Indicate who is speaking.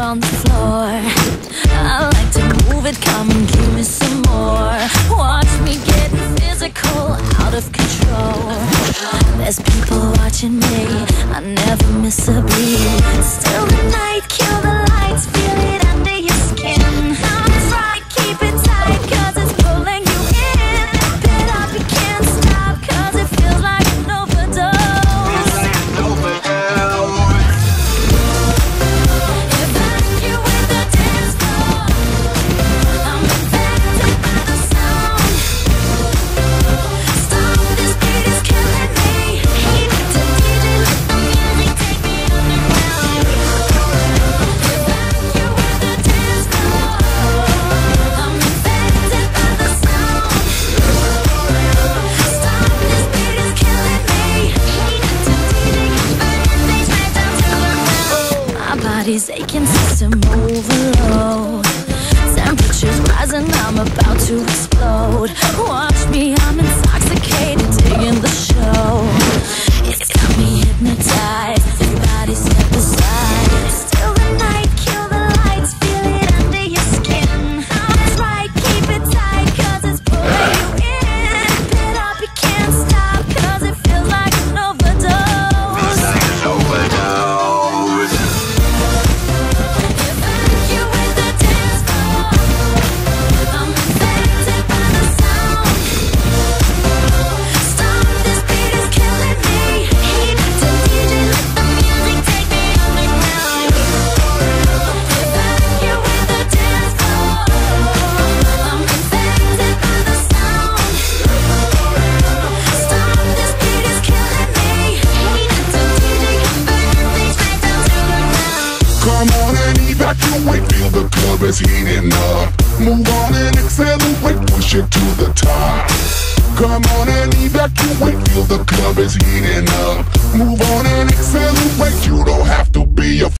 Speaker 1: out on the floor. I like to move it, come and give me some more. Watch me get physical, out of control. There's people watching me, I never miss a beat. Still body's aching, system overload. Temperatures rising, I'm about to explode. Watch me, I'm intoxicated, digging the show. It's got me hypnotized. I
Speaker 2: do it, feel the club is heating up. Move on and accelerate, push it to the top. Come on and evacuate, feel the club is heating up. Move on and accelerate, you don't have to be a